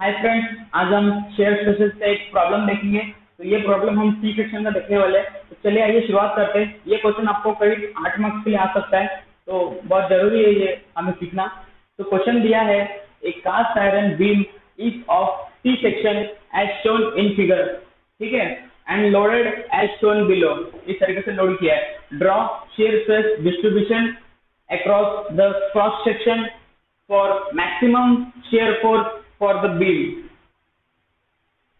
Hi friends आज हम share special से एक प्रॉब्लम देखेंगे। तो ये प्रॉब्लम हम सी सेक्शन में देखने वाले हैं। तो चलिए आइए शुरुआत करते हैं। ये क्वेश्चन आपको करीब आठ मार्क्स के लिए आ सकता है। तो बहुत ज़रूरी है ये हमें सीखना। तो क्वेश्चन दिया है एक cast iron beam is of C section as shown in figure ठीक है? And loaded as shown below इस तरीके से लोड किया है। Draw shear stress distribution across the cross section for maximum shear force for the beam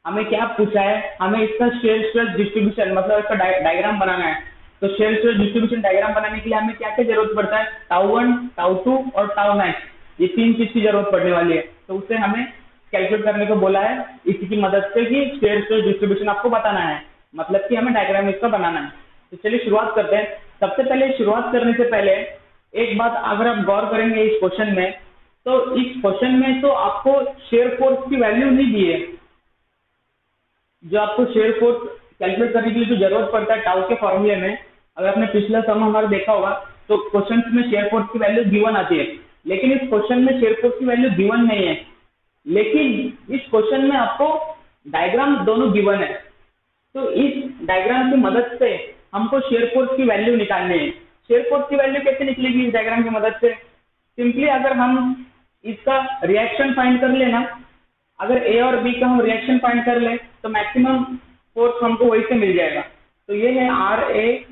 हमें क्या पूछा है? हमें इसका शेयर स्ट्रेस डिस्ट्रीब्यूशन मतलब इसका डायग्राम बनाना है। तो शेयर स्ट्रेस डिस्ट्रीब्यूशन डायग्राम बनाने के लिए हमें क्या क्या ज़रूरत पड़ता है? टाउ वन टाउ टू और टाउ मैक्स ये तीन चीज़ की ज़रूरत पड़ने वाली है। तो उससे हमें कैलकुलेट करने को बोला है। इसी की मदद से कि शेयर स्ट्रेस डिस्ट्रीब्यूशन आपको बताना है। मतलब कि हमें डायग्राम इसका बनाना है। तो चलिए शुरुआत करते हैं। सबसे पहले शुरुआत करने से पहले एक बात अगर आप गौर करेंगे इस क्वेश्चन में तो इस क्वेश्चन में तो आपको शेयर फोर्स की वैल्यू नहीं दी है। जो आपको शेयर फोर्स कैलकुलेट करने के लिए जो ज़रूरत पड़ता है टाउ के फॉर्मूले में। अगर आपने पिछला सम हमारा देखा होगा तो क्वेश्चन में शेयर फोर्स की वैल्यू गिवन आती है। लेकिन इस क्वेश्चन में शेयर फोर्स की वैल्यू गिवन नहीं है। लेकिन इस क्वेश्चन में आपको डायग्राम दोनों गिवन है। तो इस डायग्राम की मदद से हमको शेयर फोर्स की वैल्यू निकालनी है। शेयर फोर्स की वैल्यू कैसे निकलेगी इस डायग्राम की मदद से? सिंपली अगर हम इसका रिएक्शन फाइंड कर लेना। अगर ए और बी का हम रिएक्शन फाइंड कर ले तो मैक्सिमम फोर्स हमको वही से मिल जाएगा। तो ये है आर ए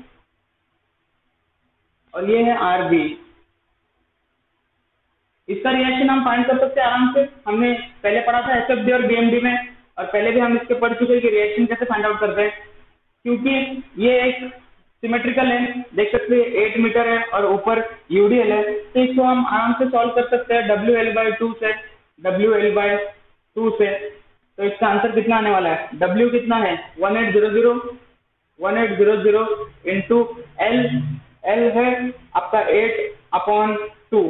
और ये है आर बी इसका रिएक्शन हम फाइंड कर सकते आराम से। हमने पहले पढ़ा था एस एफ़ डी और बीएमडी में, और पहले भी हम इसके पढ़ चुके हैं कि रिएक्शन कैसे फाइंड आउट करते हैं। क्योंकि ये एक सिमेट्रिकल है देख सकते हैं एट मीटर है और ऊपर यूडीएल है। तो इसको हम आराम से सॉल्व कर सकते हैं डब्ल्यू एल बाई टू से डब्ल्यू एल बाई टू से। तो इसका आंसर कितना आने वाला है? डब्ल्यू कितना है? One eight zero zero one eight zero zero into L L है आपका एट अपॉन टू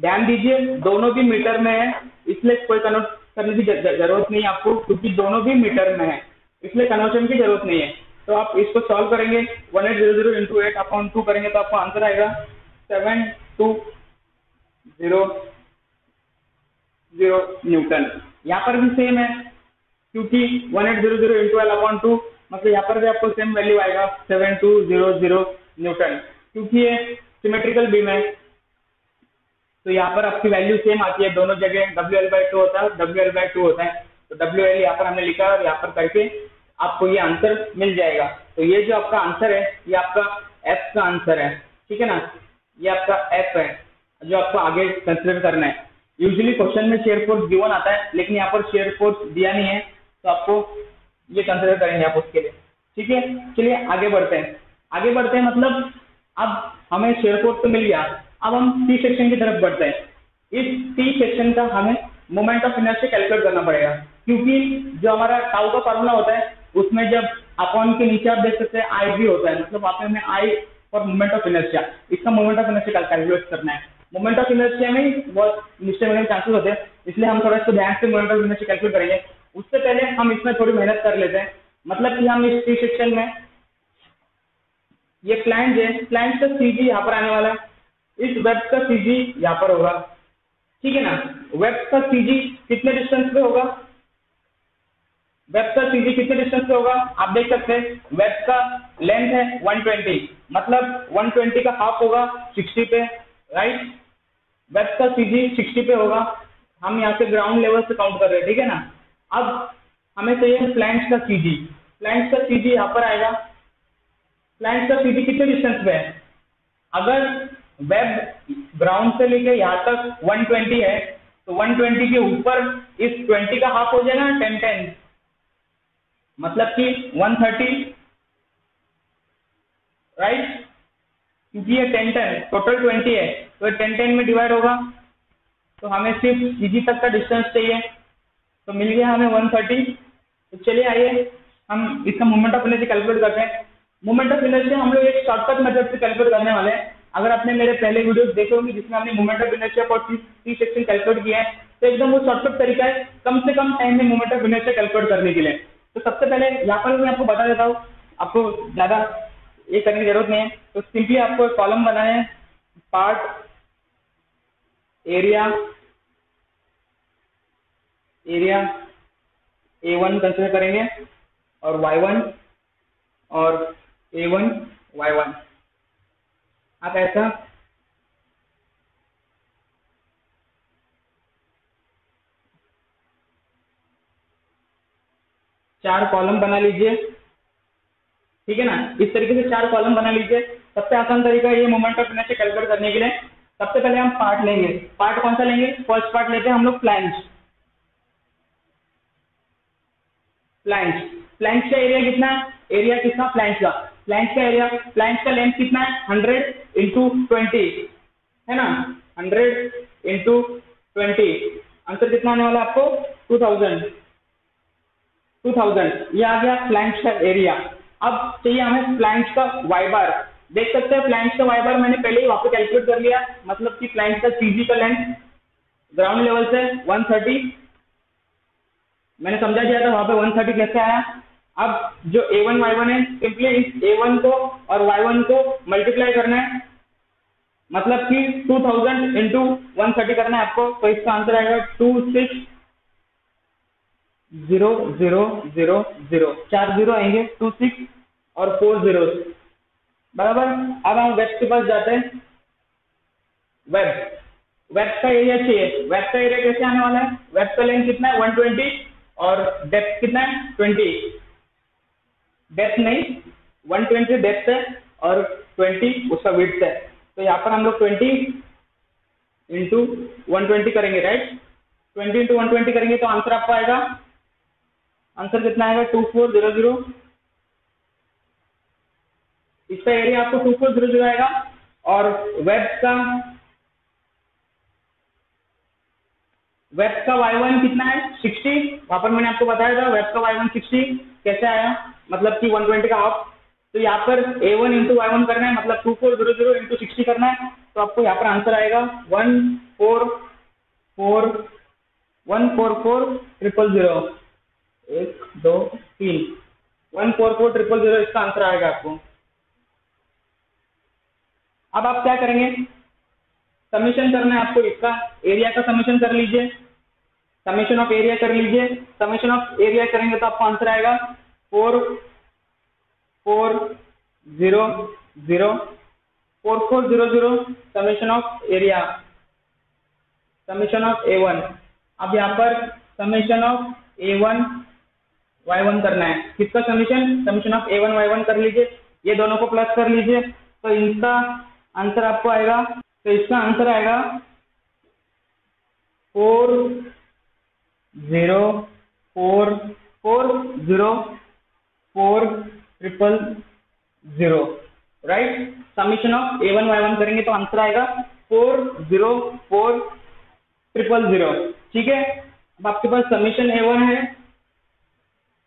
ध्यान दीजिए, दोनों भी मीटर में है, इसलिए कोई कन्वर्ट करने की ज़रूरत नहीं है आपको, क्योंकि दोनों भी मीटर में है, इसलिए कन्वर्शन की ज़रूरत नहीं है। तो आप इसको सॉल्व करेंगे। One eight zero zero into eight upon two करेंगे तो आपको आंसर आएगा। Seven two zero zero newton यहाँ पर भी सेम है, क्योंकि one eight zero zero into L upon two मतलब यहाँ पर भी आपको सेम वैल्यू आएगा seven two zero zero newton क्योंकि ये सिमेट्रिकल बीम है तो यहाँ पर आपकी वैल्यू सेम आती है, दोनों जगह डब्ल्यू एल बाई टू होता है डब्ल्यू एल बाई टू होता है। तो डब्ल्यू एल यहाँ पर हमने लिखा और यहाँ पर करके आपको ये आंसर मिल जाएगा। तो ये जो आपका आंसर है, ये आपका एफ़ का आंसर है। ठीक है ना? ये आपका एफ़ है, जो आपको आगे कंसिडर करना है। यूजुअली क्वेश्चन में शेयर फोर्स गिवन आता है, लेकिन यहाँ पर शेयर फोर्स दिया नहीं है तो आपको ये कंसिडर करेंगे आप उसके लिए। ठीक है? चलिए आगे बढ़ते हैं। आगे बढ़ते हैं मतलब अब हमें शेयर फोर्स तो मिल गया। अब हम सी सेक्शन की तरफ़ बढ़ते हैं। इस सी सेक्शन का हमें मोमेंट ऑफ़ इनर्जी कैलकुलेट करना पड़ेगा। क्योंकि जो हमारा टाउ का फॉर्मूला होता है उसमें जब अपॉन के नीचे आप देख सकते हैं आई भी होता है। मतलब वहाँ पे हमें I for movement of inertia इसका मूवमेंट ऑफ़ इनर्शिया कैलकुलेट करना है। मूवमेंट ऑफ़ इनर्शिया में बहुत मिस्टेक होने के चांसेस होते हैं। इसलिए हम थोड़ा इसको ध्यान से मूवमेंट ऑफ़ इनर्शिया कैलकुलेट करेंगे। उससे पहले हम इसमें थोड़ी मेहनत कर लेते हैं। मतलब कि हम इस टी सेक्शन में, ये फ्लैंज है। फ्लैंज का सीजी यहाँ पर आने वाला है। इस वेब का सीजी यहाँ पर होगा। ठीक है ना? वेब का सीजी कितने डिस्टेंस पे होगा? वेब का सीजी कितने डिस्टेंस पे होगा? आप देख सकते हैं वेब का लेंथ है 120 मतलब 120 का हाफ़ होगा 60 पे राइट वेब का सीजी 60 पे होगा। हम यहाँ से ग्राउंड लेवल से काउंट कर रहे हैं, ठीक है ना? अब हमें चाहिए फ्लैंक्स का सीजी फ्लैंक्स का सीजी यहाँ पर आएगा। फ्लैंक्स का सीजी कितने डिस्टेंस पे है? अगर वेब ग्राउंड से लेके यहाँ तक 120 है तो 120 के ऊपर इस 20 का हाफ़ हो जाएगा 10 10 मतलब कि 130 राइट क्योंकि ये टेन टेन टोटल 20 है तो ये टेन टेन में डिवाइड होगा। तो हमें सिर्फ़ सीजी तक का डिस्टेंस चाहिए। तो मिल गया हमें 130 तो चलिए आइए, हम इसका मूवमेंट ऑफ़ एनर्जी कैलकुलेट करते हैं। मूवमेंट ऑफ़ एनर्जी हम लोग एक शॉर्टकट मेथड से कैलकुलेट करने वाले हैं। अगर आपने मेरे पहले वीडियोस देखे होंगे जिसमें हमने movement of inertia for T section calculate किया है तो एकदम वो शॉर्टकट तरीका है, कम से कम टाइम में मूवमेंट ऑफ़ इनर्शिया कैलकुलेट करने के लिए। तो सबसे पहले यहाँ पर मैं आपको बता देता हूँ, आपको ज़्यादा ये करने की ज़रूरत नहीं है। तो सिंपली आपको एक कॉलम बनाए है part area area A one consider करेंगे, और वाई वन और ए वन वाई वन आप ऐसा चार कॉलम बना लीजिए। ठीक है ना? इस तरीके से चार कॉलम बना लीजिए। सबसे आसान तरीका ये मोमेंट ऑफ़ इनर्शिया कैलकुलेट करने के लिए, सबसे पहले हम पार्ट लेंगे। पार्ट कौन सा लेंगे? फ़र्स्ट पार्ट लेते हैं हम लोग प्लांट प्लांट प्लांट का एरिया कितना? एरिया कितना? प्लांट का। प्लांट का एरिया प्लांट का लेंथ कितना है? हंड्रेड इंटू ट्वेंटी है ना? हंड्रेड इंटू ट्वेंटी आंसर कितना आने वाला आपको? टू थाउज़ेंड टू थाउज़ेंड ये आ गया प्लांट का एरिया अब चाहिए हमें प्लांट का वाई बार देख सकते हैं प्लांट का वाई बार मैंने पहले ही वहाँ पे कैलकुलेट कर लिया. मतलब कि प्लांट का सीजी का लेंथ ग्राउंड लेवल से 130 मैंने समझा दिया था वहाँ पे 130 कैसे आया? अब जो a1 y1 है सिंपली इस a1 को और y1 को मल्टीप्लाई करना है. मतलब कि 2000 थाउज़ेंड इंटू वन करना है आपको. तो इसका आंसर आएगा two six zero zero zero zero. चार ज़ीरो आएँगे टू सिक्स और फोर ज़ीरो बराबर? अब हम वेब के पास जाते हैं। वेब वेब का एरिया चाहिए। वेब का एरिया कैसे आने वाला है? वेब का लेंथ कितना है? 120 और डेप्थ कितना है? 20 डेप्थ नहीं 120 डेप्थ है और 20 उसका विड्थ है। तो यहाँ पर हम लोग 20 इंटू वन करेंगे राइट 20 इंटू वन करेंगे तो आंसर आपको आएगा। आंसर कितना आएगा? Two four zero zero. इसका एरिया आपको टू फोर ज़ीरो ज़ीरो आएगा। और वेब का वेब का वाई वन कितना है? सिक्सटी वहाँ पर मैंने आपको बताया था वेब का वाई वन सिक्सटी कैसे आया? मतलब कि वन ट्वेंटी का हाफ़ तो यहाँ पर A one into Y one करना है मतलब two four zero zero into sixty करना है। तो आपको यहाँ पर आंसर आएगा one four four one four four triple zero एक, दो, तीन। One four four triple zero इसका आंसर आएगा आपको। अब आप क्या करेंगे? समीशन करना है आपको इसका। एरिया का समीशन कर लीजिए। समीशन ऑफ़ एरिया कर लीजिए। समीशन ऑफ़ एरिया करेंगे तो आपको आंसर आएगा। Four four zero zero four four zero zero summation of area summation of A one अब यहाँ पर summation of A one Y one करना है। किसका summation summation of A one Y one कर लीजिए। ये दोनों को प्लस कर लीजिए। तो इनका आंसर आपको आएगा। तो इसका आंसर आएगा four zero four four zero four triple zero right summation of A one Y one करेंगे तो आंसर आएगा four zero four triple zero ठीक है? अब आपके पास समीशन ए वन है।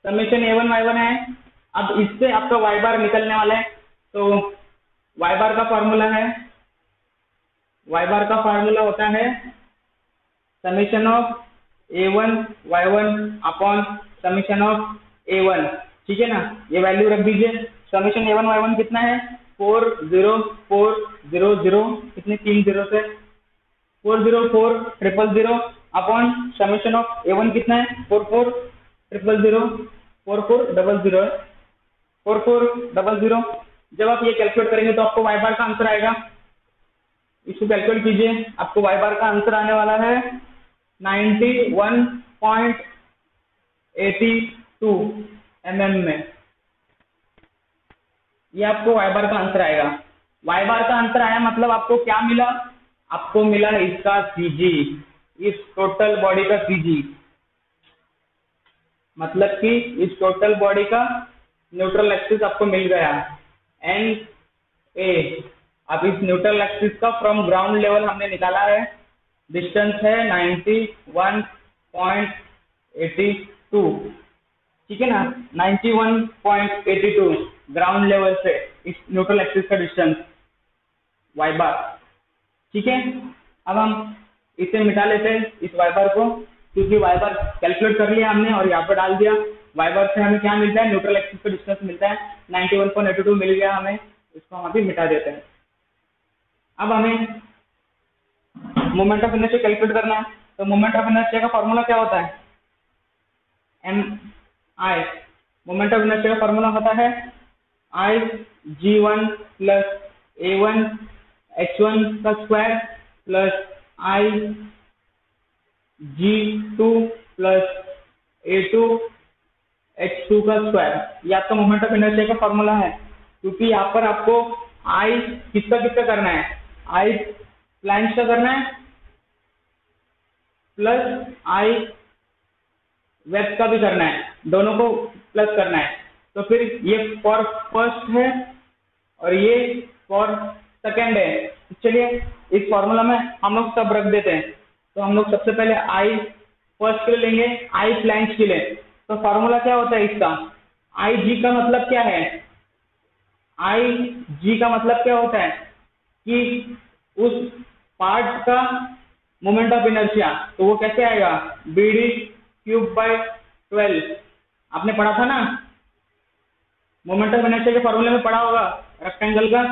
Summation A one Y one है। अब इससे आपका वाई बार निकलने वाला है। तो वाई बार का फॉर्मूला है। वाई बार का फॉर्मूला होता है summation of A one Y one upon summation of A one ठीक है ना? ये वैल्यू रख दीजिए। Summation A one Y one कितना है? Four zero four zero zero. कितने? तीन ज़ीरो से। Four zero, four triple zero. Upon summation of A one कितना है? Four four. Triple zero four four double zero four four double zero जब आप ये कैलकुलेट करेंगे तो आपको वाई बार का आंसर आएगा। इसको कैलकुलेट कीजिए। आपको वाई बार का आंसर आने वाला है ninety one point eighty two M M में। ये आपको वाई बार का आंसर आएगा। वाई बार का आंसर आया मतलब आपको क्या मिला? आपको मिला इसका सीजी इस टोटल बॉडी का सीजी मतलब कि इस टोटल बॉडी का न्यूट्रल एक्सिस आपको मिल गया। एन ए अब इस न्यूट्रल एक्सिस का फ्रॉम ग्राउंड लेवल हमने निकाला है। डिस्टेंस है 91.82 ठीक है ना? 91.82 ग्राउंड लेवल से इस न्यूट्रल एक्सिस का डिस्टेंस वाई बार ठीक है? अब हम इसे मिटा लेते हैं इस वाई बार को। क्योंकि वाई बार कैलकुलेट कर लिया हमने और यहाँ पर डाल दिया। वाई बार से हमें क्या मिलता है? न्यूट्रल एक्सिस का डिस्टेंस मिलता है। 91.82 मिल गया हमें, इसको हम अभी मिटा देते हैं। अब हमें मोमेंट ऑफ़ इनर्शिया कैलकुलेट करना है। तो मोमेंट ऑफ़ इनर्शिया का फॉर्मूला क्या होता है? M I moment of inertia का फॉर्मूला होता है I G one plus A one H one का square plus I G two plus A two H two का स्क्वायर ये आपका मोमेंट ऑफ़ इनर्शिया का फॉर्मूला है, क्योंकि यहाँ पर आपको आई किसका किसका करना है? आई प्लांट का करना है प्लस आई वेब का भी करना है, दोनों को प्लस करना है। तो फिर ये फॉर फ़र्स्ट है और ये फॉर सेकेंड है। चलिए, इस फॉर्मूला में हम लोग सब रख देते हैं। तो हम लोग सबसे पहले आई फ़र्स्ट के लिए लेंगे आई प्लांट के लिए तो फॉर्मूला क्या होता है इसका? आई जी का मतलब क्या है? आई जी का मतलब क्या होता है? कि उस पार्ट का मोमेंट ऑफ़ इनर्शिया तो वो कैसे आएगा? B D cube by twelve आपने पढ़ा था ना? मोमेंट ऑफ़ इनर्शिया के फॉर्मूले में पढ़ा होगा रेक्टेंगल का।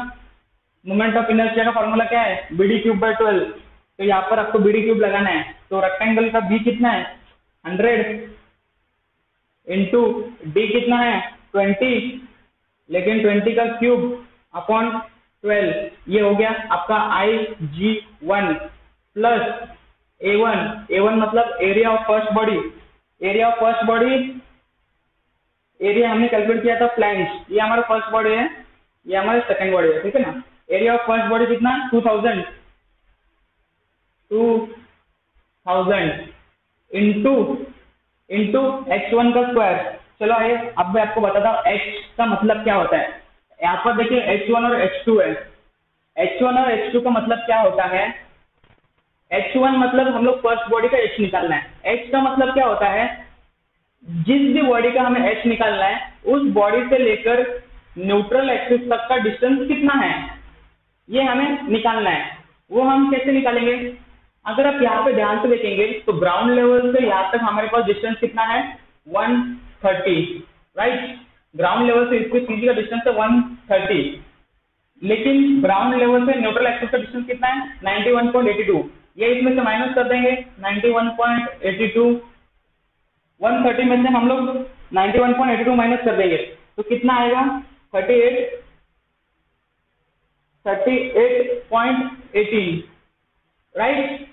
मोमेंट ऑफ़ इनर्शिया का फॉर्मूला क्या है? B D cube by twelve तो यहाँ पर आपको बी डी क्यूब लगाना है। तो रेक्टेंगल का बी कितना है? हंड्रेड इंटू डी कितना है? ट्वेंटी लेकिन ट्वेंटी का क्यूब अपॉन ट्वेल्व ये हो गया आपका I G one plus A one A one मतलब area of first body area of first body area हमने कैलकुलेट किया था फ्लैंज ये हमारा फ़र्स्ट बॉडी है, ये हमारा सेकंड बॉडी है, ठीक है ना? एरिया ऑफ़ फ़र्स्ट बॉडी कितना? Two thousand two thousand into into X one का स्क्वायर चलो आइए, अब मैं आपको बताता हूँ एक्स का मतलब क्या होता है। यहाँ पर देखिए एच वन और एच टू है। एच वन और एच टू का मतलब क्या होता है? एच वन मतलब हम लोग फ़र्स्ट बॉडी का एच निकालना है। एच का मतलब क्या होता है? जिस भी बॉडी का हमें एच निकालना है, उस बॉडी से लेकर न्यूट्रल एक्सिस तक का डिस्टेंस कितना है? ये हमें निकालना है। वो हम कैसे निकालेंगे? अगर आप यहाँ पे ध्यान से देखेंगे तो ग्राउंड लेवल से यहाँ तक हमारे पास डिस्टेंस कितना है? 130 राइट ग्राउंड लेवल से इसको सीधी का डिस्टेंस है 130 लेकिन ग्राउंड लेवल से न्यूट्रल एक्सिस का डिस्टेंस कितना है? 91.82 ये इसमें से माइनस कर देंगे 91.82 130 में से हम लोग 91.82 माइनस कर देंगे. तो कितना आएगा? 38 38.18 राइट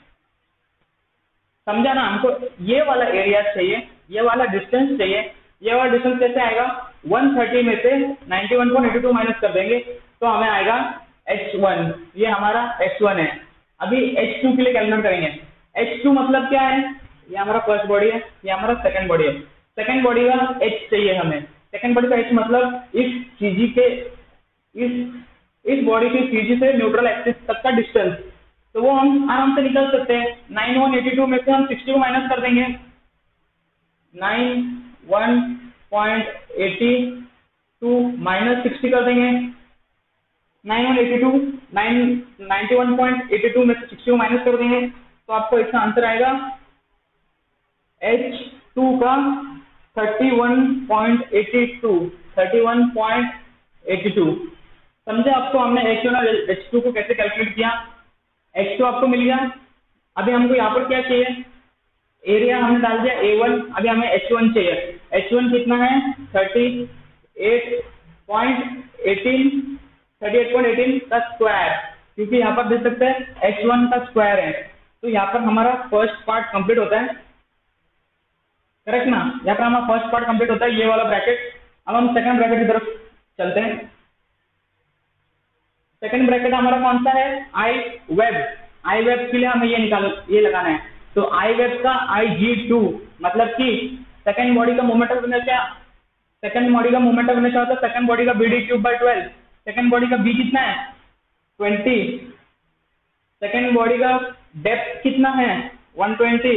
समझा ना हमको ये वाला एरिया चाहिए, ये वाला डिस्टेंस चाहिए। ये वाला डिस्टेंस कैसे आएगा? 130 में से 91.82 माइनस कर देंगे तो हमें आएगा h1 ये हमारा h1 है। अभी h2 के लिए कैलकुलेट करेंगे। H2 मतलब क्या है? ये हमारा फ़र्स्ट बॉडी है, ये हमारा सेकंड बॉडी है। सेकंड बॉडी का h चाहिए हमें। सेकंड बॉडी का h मतलब इस सीजी के, इस इस बॉडी की सीजी से न्यूट्रल एक्सिस तक का डिस्टेंस तो वो हम आराम से निकल सकते हैं। नाइन वन एटी टू में से हम सिक्सटी को माइनस कर देंगे। Nine one point eighty two minus sixty कर देंगे। Nine one eighty two, nine ninety one point eighty two में से सिक्सटी को माइनस कर देंगे। तो आपको इसका आंसर आएगा। एच टू का thirty one point eighty two, thirty one point eighty two. समझे आपको हमने एच टू को कैसे कैलकुलेट किया? एक्स टू आपको मिल गया। अभी हमको यहाँ पर क्या चाहिए? एरिया हमने डाल दिया ए वन अभी हमें एच वन चाहिए। एच वन कितना है? Thirty eight point eighteen thirty eight point eighteen का स्क्वायर क्योंकि यहाँ पर देख सकते हैं एच वन का स्क्वायर है। तो यहाँ पर हमारा फ़र्स्ट पार्ट कंप्लीट होता है। करेक्ट ना? यहाँ पर हमारा फ़र्स्ट पार्ट कंप्लीट होता है, ये वाला ब्रैकेट अब हम सेकंड ब्रैकेट की तरफ़ चलते हैं। सेकंड ब्रैकेट हमारा कौन सा है? आई वेब आई वेब के लिए हमें ये निकाल, ये लगाना है। तो आई वेब का आई जी टू मतलब कि सेकंड बॉडी का moment of inertia second body का मोमेंट ऑफ़ इनर्शिया होता है सेकंड बॉडी का B D cube by twelve second body का बी कितना है? ट्वेंटी सेकंड बॉडी का डेप्थ कितना है? वन ट्वेंटी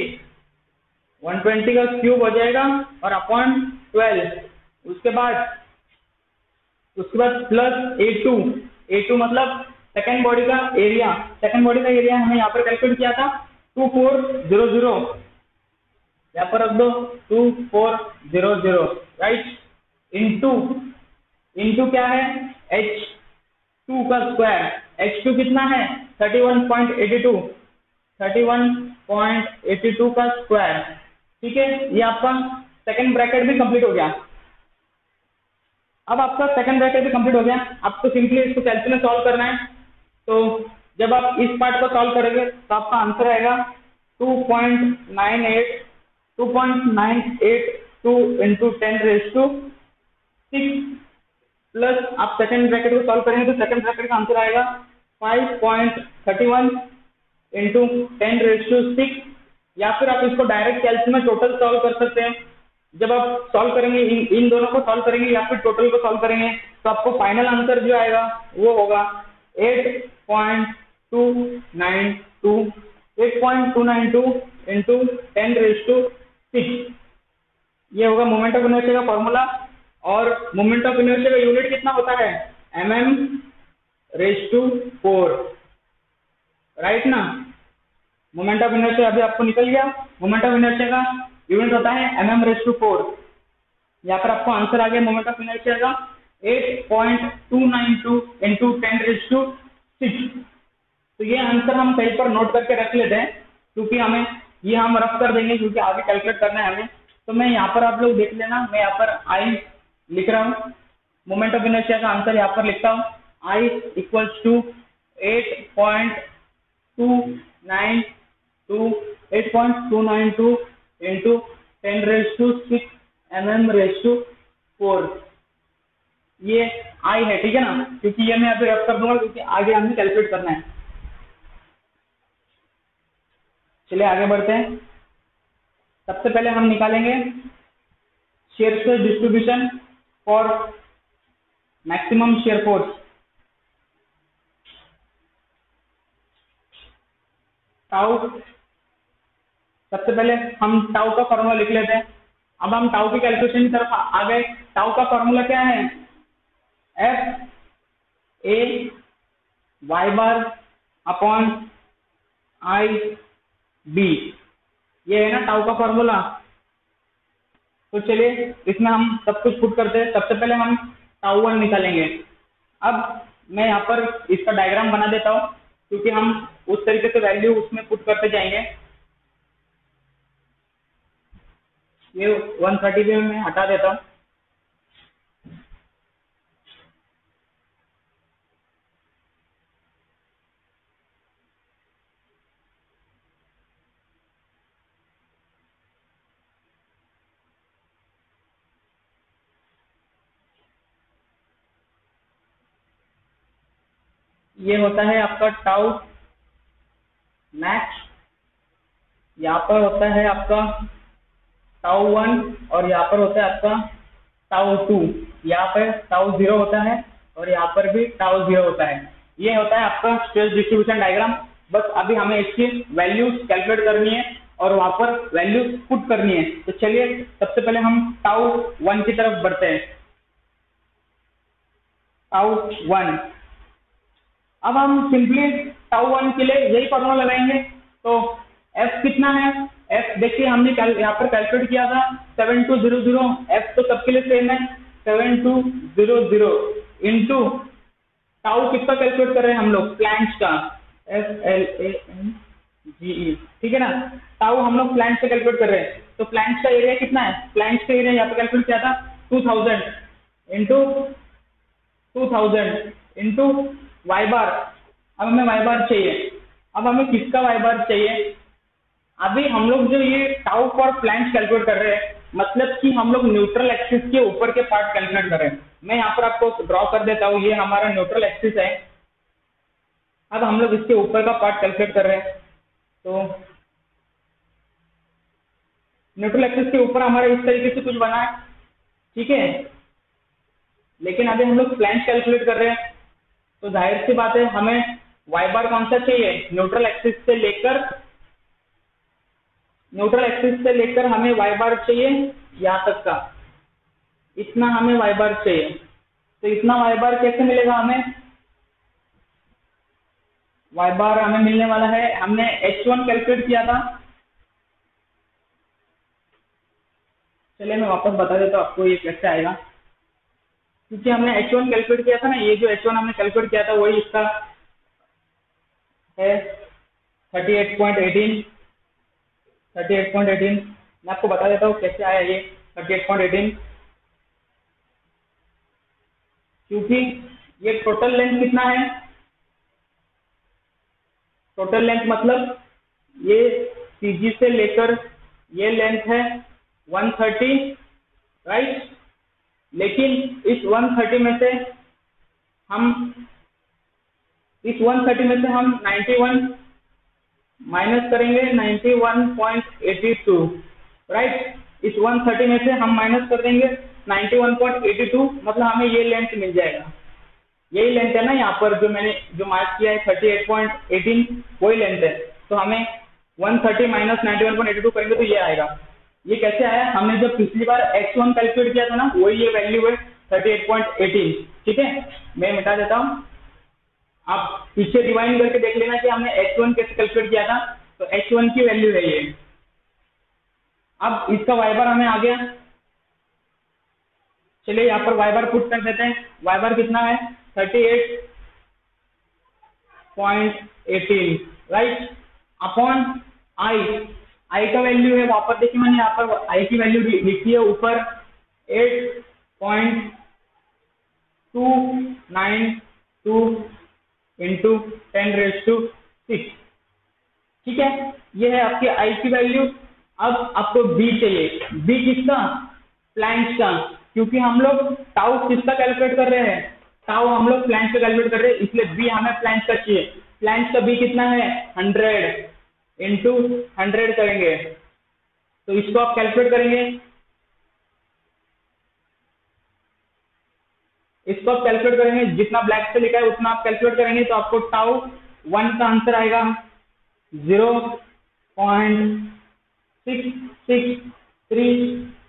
वन ट्वेंटी का क्यूब हो जाएगा और अपॉन ट्वेल्व उसके बाद उसके बाद plus A two A two मतलब सेकेंड बॉडी का एरिया सेकेंड बॉडी का एरिया हमें यहाँ पर कैलकुलेट किया था टू फोर ज़ीरो ज़ीरो यहाँ पर रख दो two four zero zero right into into क्या है? एच टू का स्क्वायर एच टू कितना है? Thirty one point eighty two thirty one point eighty two का स्क्वायर ठीक है? ये आपका सेकेंड ब्रैकेट भी कंप्लीट हो गया। अब आपका सेकंड ब्रैकेट भी कंप्लीट हो गया। आपको सिंपली इसको कैलकुलेट सॉल्व करना है। तो जब आप इस पार्ट को सॉल्व करेंगे तो आपका आंसर आएगा 2.98 2.982 into ten raise to six plus आप सेकंड ब्रैकेट को सॉल्व करेंगे तो सेकंड ब्रैकेट का आंसर आएगा 5.31 into ten raise to six या फिर आप इसको डायरेक्ट कैल्सी में टोटल सॉल्व कर सकते हैं। जब आप सॉल्व करेंगे इन, इन दोनों को सॉल्व करेंगे या फिर टोटल को सॉल्व करेंगे तो आपको फाइनल आंसर जो आएगा वो होगा 8.292 8.292 इंटू टेन टू सिक्स ये होगा मोमेंट ऑफ़ इनर्शिया का फॉर्मूला और मोमेंट ऑफ़ इनर्शिया का यूनिट कितना होता है? M M raise to four right ना? मोमेंट ऑफ़ इनर्शिया अभी आपको निकल गया। मोमेंट ऑफ़ इनर्शिया का यूनिट होता है M M raise to four यहाँ पर आपको आंसर आ गया मोमेंट ऑफ़ इनर्शिया का 8.292 into ten raise to six तो ये आंसर हम कहीं पर नोट करके रख लेते हैं, क्योंकि हमें, ये हम रफ कर देंगे, क्योंकि आगे कैलकुलेट करना है हमें। तो मैं यहाँ पर आप लोग देख लेना, मैं यहाँ पर आई लिख रहा हूँ। मोमेंट ऑफ़ इनर्शिया का आंसर यहाँ पर लिखता हूँ। I equals to eight point two nine two eight point two nine two into ten raise to six M M raise to four ये आई है, ठीक है ना? क्योंकि ये मैं अभी रफ कर दूँगा, क्योंकि आगे हमें कैलकुलेट करना है। चलिए, आगे बढ़ते हैं। सबसे पहले हम निकालेंगे shear stress distribution for maximum shear force tau सबसे पहले हम टाउ का फॉर्मूला लिख लेते हैं। अब हम टाउ की कैलकुलेशन की तरफ़ आ गए। टाउ का फॉर्मूला क्या है? F A Y bar upon I B ये है ना टाउ का फॉर्मूला तो चलिए, इसमें हम सब कुछ पुट करते हैं। सबसे पहले हम टाउ वन निकालेंगे। अब मैं यहाँ पर इसका डायग्राम बना देता हूँ, क्योंकि हम उस तरीके से वैल्यू उसमें पुट करते जाएँगे। ये 130 भी मैं हटा देता हूँ। ये होता है आपका टाउ मैक्स यहाँ पर होता है आपका टाउ वन और यहाँ पर होता है आपका टाउ टू यहाँ पर टाउ ज़ीरो होता है और यहाँ पर भी टाउ ज़ीरो होता है। ये होता है आपका स्ट्रेस डिस्ट्रीब्यूशन डायग्राम बस अभी हमें इसकी वैल्यूज़ कैलकुलेट करनी है और वहाँ पर वैल्यू पुट करनी है। तो चलिए, सबसे पहले हम टाउ वन की तरफ़ बढ़ते हैं। टाउ वन अब हम सिंपली टाउ वन के लिए यही फॉर्मूला लगाएँगे। तो एफ़ कितना है? एफ़ देखिए, हमने यहाँ पर कैलकुलेट किया था seven two zero zero F तो सबके लिए सेम है seven two zero zero into tau किसका कैलकुलेट कर रहे हैं हम लोग? प्लांट्स का। F L A N E ठीक है ना? टाउ हम लोग प्लांट्स से कैलकुलेट कर रहे हैं। तो प्लांट्स का एरिया कितना है? प्लांट्स का एरिया यहाँ पर कैलकुलेट किया था two thousand into two thousand into Y bar अब हमें वाई बार चाहिए। अब हमें किसका वाई बार चाहिए? अभी हम लोग जो ये टाउ फॉर प्लांट कैलकुलेट कर रहे हैं मतलब कि हम लोग न्यूट्रल एक्सिस के ऊपर के पार्ट कैलकुलेट कर रहे हैं। मैं यहाँ पर आपको ड्रॉ कर देता हूँ, ये हमारा न्यूट्रल एक्सिस है। अब हम लोग इसके ऊपर का पार्ट कैलकुलेट कर रहे हैं। तो न्यूट्रल एक्सिस के ऊपर हमारा इस तरीके से कुछ बना है, ठीक है? लेकिन अभी हम लोग प्लांट कैलकुलेट कर रहे हैं। तो ज़ाहिर सी बात है, हमें वाई बार कौन सा चाहिए? न्यूट्रल एक्सिस से लेकर न्यूट्रल एक्सिस से लेकर हमें वाई बार चाहिए यहाँ तक का। इतना हमें वाई बार चाहिए। तो इतना वाई बार कैसे मिलेगा हमें? वाई बार हमें मिलने वाला है। हमने एच वन कैलकुलेट किया था। चलिए मैं वापस बता देता हूँ आपको ये कैसे आएगा। क्योंकि हमने एच वन कैलकुलेट किया था ना, ये जो एच वन हमने कैलकुलेट किया था, वही इसका है thirty eight point eighteen thirty eight point eighteen मैं आपको बता देता हूँ कैसे आया ये थर्टी एट पॉइंट एटीन क्योंकि ये टोटल लेंथ कितना है? टोटल लेंथ मतलब ये सीजी से लेकर ये लेंथ है 130 राइट लेकिन इस 130 में से हम, इस 130 में से हम 91 माइनस करेंगे 91.82 राइट इस 130 में से हम माइनस कर देंगे 91.82 मतलब हमें ये लेंथ मिल जाएगा। यही लेंथ है ना यहाँ पर जो मैंने, जो मार्क किया है 38.18 वही लेंथ है। तो हमें 130 माइनस नाइन्टी करेंगे तो ये आएगा। ये कैसे आया? हमने जब पिछली बार x1 कैलकुलेट किया था ना, वही ये वैल्यू है 38.18 ठीक है? मैं मिटा देता हूँ। आप पीछे रिवाइंड करके देख लेना कि हमने x1 कैसे कैलकुलेट किया था। तो x1 की वैल्यू है ये। अब इसका वाई बार हमें आ गया। चलिए, यहाँ पर वाई बार पुट कर देते हैं। वाई बार कितना है? Thirty eight point eighteen right upon I I का वैल्यू है वहाँ पर देखिए, मैंने यहाँ पर आई की वैल्यू लिखी है ऊपर। Eight point two nine two into ten raise to six ठीक है? ये है आपकी आई की वैल्यू अब आपको बी चाहिए। बी किसका? प्लैंक्स का। क्योंकि हम लोग टाउ किसका कैलकुलेट कर रहे हैं? टाउ हम लोग प्लैंक्स का कैलकुलेट कर रहे हैं। इसलिए बी हमें प्लैंक्स का चाहिए। प्लैंक्स का बी कितना है? हंड्रेड इंटू हंड्रेड करेंगे। तो इसको आप कैलकुलेट करेंगे। इसको आप कैलकुलेट करेंगे, जितना ब्लैक से लिखा है, उतना आप कैलकुलेट करेंगे तो आपको टाउ वन का आंसर आएगा। Zero point six six three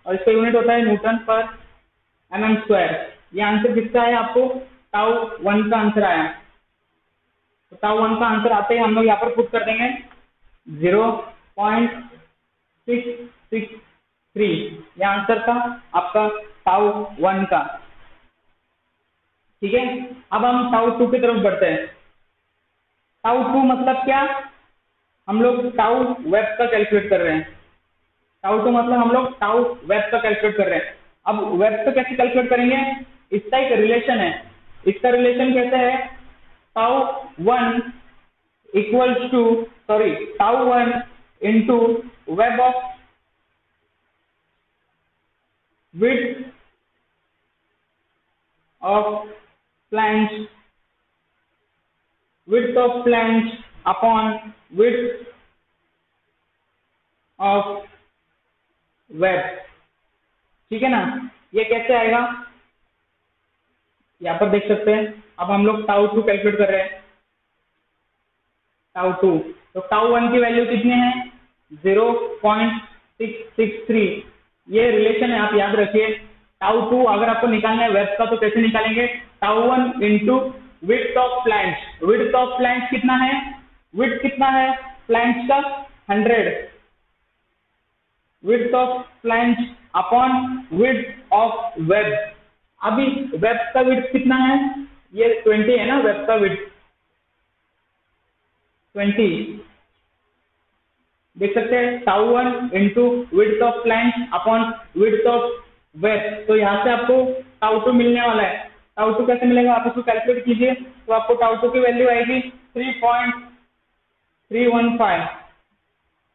और इसका यूनिट होता है newton per M M square ये आंसर किसका है आपको? टाउ वन का आंसर आया। तो टाउ वन का आंसर आते ही हम लोग यहाँ पर पुट कर देंगे। Zero point six six three ये आंसर था आपका टाउ वन का। ठीक है? अब हम टाउ टू की तरफ़ बढ़ते हैं। टाउ टू मतलब क्या? हम लोग टाउ वेब का कैलकुलेट कर रहे हैं। टाउ टू मतलब हम लोग टाउ वेब का कैलकुलेट कर रहे हैं। अब वेब का कैसे कैलकुलेट करेंगे? इसका एक रिलेशन है। इसका रिलेशन कैसे है? Tau one equals to sorry tau one into web of width of flange width of flange upon width of web. ठीक है ना? ये कैसे आएगा? यहाँ पर देख सकते हैं। अब हम लोग टाउ टू कैलकुलेट कर रहे हैं। टाउ टू तो टाउ वन की वैल्यू कितनी है? Zero point six six three ये रिलेशन है आप याद रखिए। टाउ टू अगर आपको निकालना है वेब का तो कैसे निकालेंगे? Tau into width of plant width of plant कितना है? विथ कितना है? प्लांट का hundred width of plant upon width of web अभी वेब का विथ कितना है? ये ट्वेंटी है ना? वेब का विथ ट्वेंटी देख सकते हैं? Tau one into width of plant upon width of web तो यहाँ से आपको टाउ टू मिलने वाला है। टाउ टू कैसे मिलेगा? आप इसको कैलकुलेट कीजिए तो आपको टाउ टू की वैल्यू आएगी three point three one five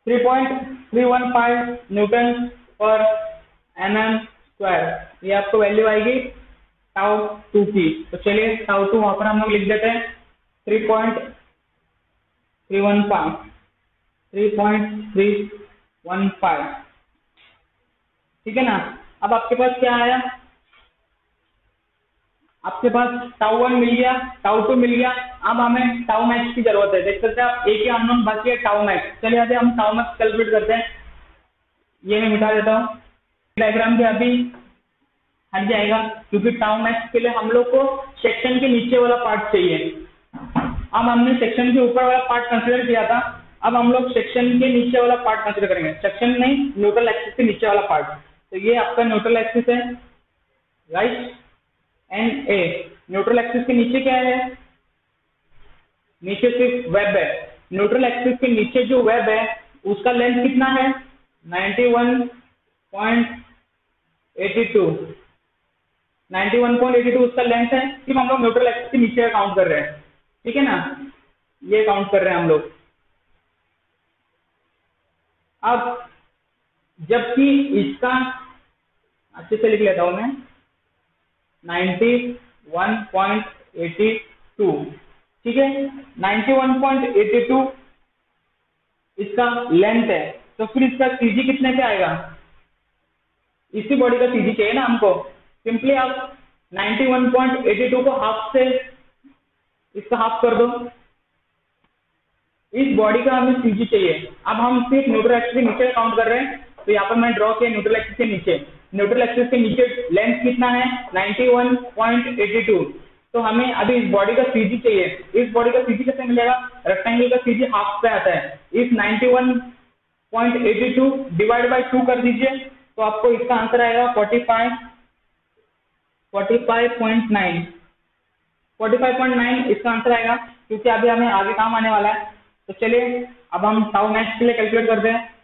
three point three one five newton per M M square ये आपको वैल्यू आएगी टाउ टू की तो चलिए टाउ टू वहाँ पर हम लोग लिख देते हैं three point three one five three point three one five ठीक है ना? अब आपके पास क्या आया? आपके पास टाउ वन मिल गया टाउ टू मिल गया। अब हमें टाउ मैक्स की ज़रूरत है। देख सकते हैं आप, एक ही अननोन बाकी है टाउ मैक्स चलिए आते हम टाउ मैक्स कैलकुलेट करते हैं। ये मैं मिटा देता हूँ। डायग्राम भी अभी हट जाएगा, क्योंकि टाउ मैक्स के लिए हम लोग को सेक्शन के नीचे वाला पार्ट चाहिए। अब हमने सेक्शन के ऊपर वाला पार्ट कंसिडर किया था। अब हम लोग सेक्शन के नीचे वाला पार्ट कंसिडर करेंगे। सेक्शन नहीं न्यूट्रल एक्सिस के नीचे वाला पार्ट तो ये आपका न्यूट्रल एक्सिस है। Right and a neutral axis के नीचे क्या है? नीचे सिर्फ़ वेब है। न्यूट्रल एक्सिस के नीचे जो वेब है, उसका लेंथ कितना है? 82 91.82 उसका लेंथ है। सिर्फ़ हम लोग न्यूट्रल एक्सिस के नीचे काउंट कर रहे हैं। ठीक है ना? ये काउंट कर रहे हैं हम लोग। अब, जबकि इसका, अच्छे से लिख लेता हूँ मैं। 91.82 ठीक है? 91.82 इसका लेंथ है। तो फिर इसका सीजी कितने पे आएगा? इसी बॉडी का सीजी चाहिए ना हमको। सिंपली आप 91.82 को हाफ़ से इसका हाफ़ कर दो। इस बॉडी का हमें सीजी चाहिए। अब हम सिर्फ़ न्यूट्रल एक्सिस के नीचे काउंट कर रहे हैं। तो यहाँ पर मैं ड्रॉ किया न्यूट्रल एक्सिस के नीचे। न्यूट्रल एक्सिस के नीचे लेंथ कितना है? 91.82 तो हमें अभी इस बॉडी का सीजी चाहिए। इस बॉडी का सीजी कैसे मिलेगा? रेक्टेंगल का सीजी हाफ़ पे आता है। इस 91.82 डिवाइड बाय 2 कर दीजिए तो आपको इसका आंसर आएगा 45 45.9 45.9 इसका आंसर आएगा, क्योंकि अभी हमें आगे काम आने वाला है। तो चलिए, अब हम टाउ मैक्स के लिए कैलकुलेट करते हैं।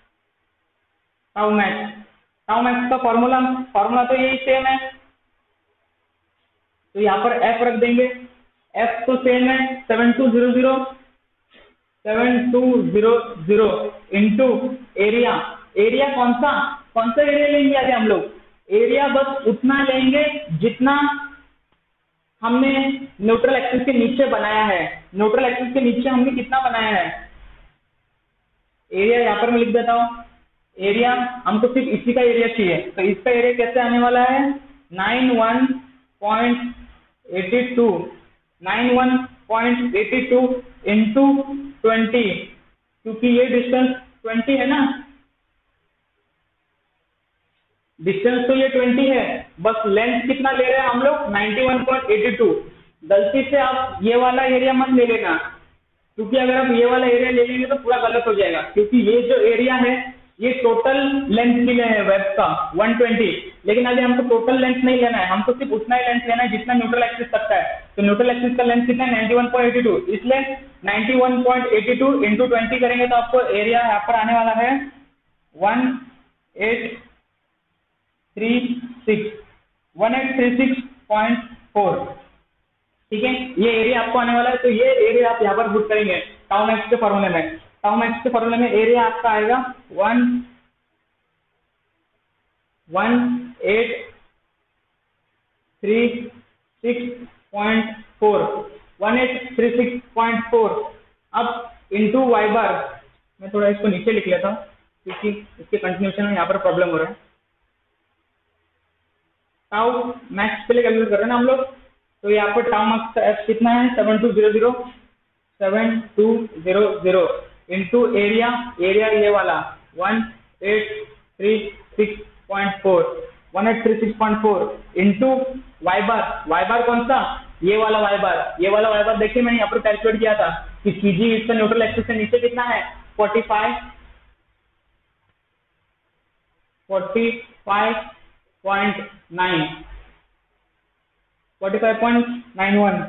टाउ मैक्स टाउ मैक्स का फॉर्मूला फॉर्मूला तो यही सेम है। तो यहाँ पर एफ़ रख देंगे। एफ़ तो सेम है seven two zero zero seven two zero zero into area area कौन सा? कौन सा एरिया लेंगे आगे हम लोग? एरिया बस उतना लेंगे जितना हमने न्यूट्रल एक्सिस के नीचे बनाया है। न्यूट्रल एक्सिस के नीचे हमने कितना बनाया है? एरिया यहाँ पर मैं लिख देता हूँ। एरिया हमको सिर्फ़ इसी का एरिया चाहिए। तो इसका एरिया कैसे आने वाला है? Nine one point eighty two. Nine one point eighty two into twenty. क्योंकि ये डिस्टेंस ट्वेंटी है ना? डिस्टेंस तो ये 20 है। बस लेंथ कितना ले रहे हैं हम लोग? 91.82 गलती से आप ये वाला एरिया मत ले लेना। क्योंकि अगर आप ये वाला एरिया ले लेंगे तो पूरा गलत हो जाएगा। क्योंकि ये जो एरिया है ये टोटल लेंथ लिए है वेब का, 120. लेकिन अभी हमको टोटल लेंथ नहीं लेना है, हमको सिर्फ़ उतना ही लेंथ लेना है जितना न्यूट्रल एक्सिस तक का है. तो न्यूट्रल एक्सिस का लेंथ कितना है? 91.82 इसलिए 91.82 इंटू ट्वेंटी करेंगे तो आपको एरिया यहाँ पर आने वाला है one eight three six one eight three six point four ठीक है? ये एरिया आपको आने वाला है तो ये एरिया आप यहाँ पर बुक करेंगे टाउन एक्स के फॉर्मूले में. टाउन एक्स के फॉर्मूले में एरिया आपका आएगा one one eight three six point four one eight three six point four अब इंटू वाई बार मैं थोड़ा इसको नीचे लिख लेता हूँ, क्योंकि इसके कंटिन्यूशन में यहाँ पर प्रॉब्लम हो रहा है। टाउ मैक्स के लिए कैलकुलेट कर रहे हैं हम लोग? तो यहाँ पर टाउ मैक्स कितना है? Seven two zero zero seven two zero zero into area area ये वाला one eight three six point four one eight three six point four into Y bar Y bar कौन सा? ये वाला वाई बार ये वाला वाई बार देखिए, मैंने यहाँ पर कैलकुलेट किया था कि सीजी इसका न्यूट्रल एक्सिस से नीचे कितना है? Forty five forty five point nine forty five point nine one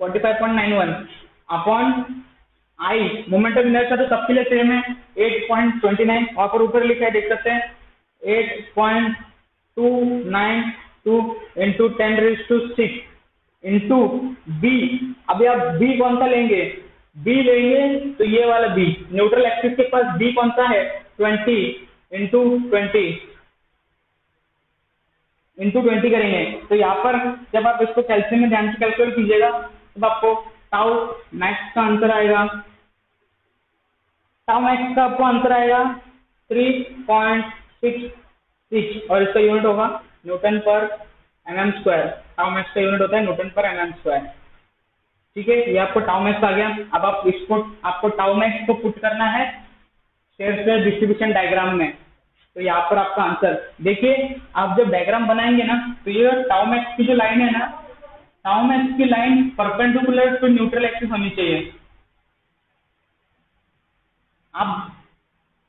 forty five point nine one upon I. Moment of inertia तो सबके लिए सेम है। एट पॉइंट ट्वेंटी नाइन वहाँ पर ऊपर लिखा है, देख सकते हैं। Eight point two nine two into ten raise to six into B अभी आप बी कौन सा लेंगे? बी लेंगे तो ये वाला बी न्यूट्रल एक्सिस के पास बी कौन सा है? Twenty into twenty into twenty करेंगे। तो यहाँ पर जब आप इसको कैल्सियम में ध्यान से कैलकुलेट कीजिएगा, तब आपको टाउ मैक्स का आंसर आएगा। टाउ मैक्स का आपको आंसर आएगा थ्री पॉइंट सिक्स सिक्स और इसका यूनिट होगा newton per M M square tau max का यूनिट होता है newton per M M square ठीक है, ये आपको टाउ मैक्स आ गया। अब आप इसको, आपको टाउ मैक्स को पुट करना है शेयर डिस्ट्रीब्यूशन डायग्राम में। तो यहाँ पर आपका आंसर देखिए, आप जब डायग्राम बनाएँगे ना तो ये टाउमैक्स की जो लाइन है ना टाउमैक्स की line perpendicular to neutral axis होनी चाहिए। आप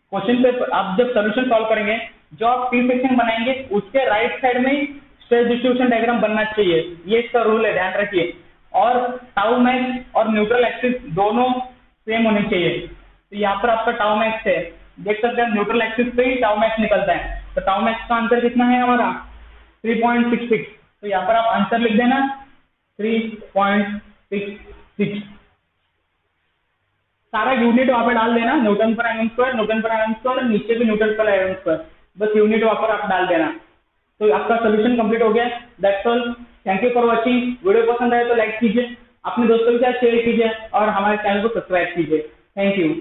क्वेश्चन पे, आप जब सोल्यूशन सॉल्व करेंगे, जो आप टी सेक्शन बनाएँगे, उसके राइट साइड में स्ट्रेस डिस्ट्रीब्यूशन डायग्राम बनना चाहिए। ये इसका रूल है, ध्यान रखिए। और टाउ मैक्स और न्यूट्रल एक्सिस दोनों सेम होने चाहिए। तो यहाँ पर आपका टाउ मैक्स है। देख सकते हैं न्यूट्रल एक्सिस पे ही टाउ मैक्स निकलता है। तो टाउ मैक्स का आंसर कितना है हमारा? 3.66 तो यहाँ पर आप आंसर लिख देना। 3.66 सारा यूनिट वहाँ पर डाल देना newton per M square newton per M square नीचे भी न्यूटन पर एम स्क्वायर बस यूनिट वहाँ पर आप डाल देना। तो आपका सोल्यूशन कंप्लीट हो गया। That's all thank you for watching video पसंद आए तो लाइक कीजिए। अपने दोस्तों के साथ शेयर कीजिए और हमारे चैनल को सब्सक्राइब कीजिए। Thank you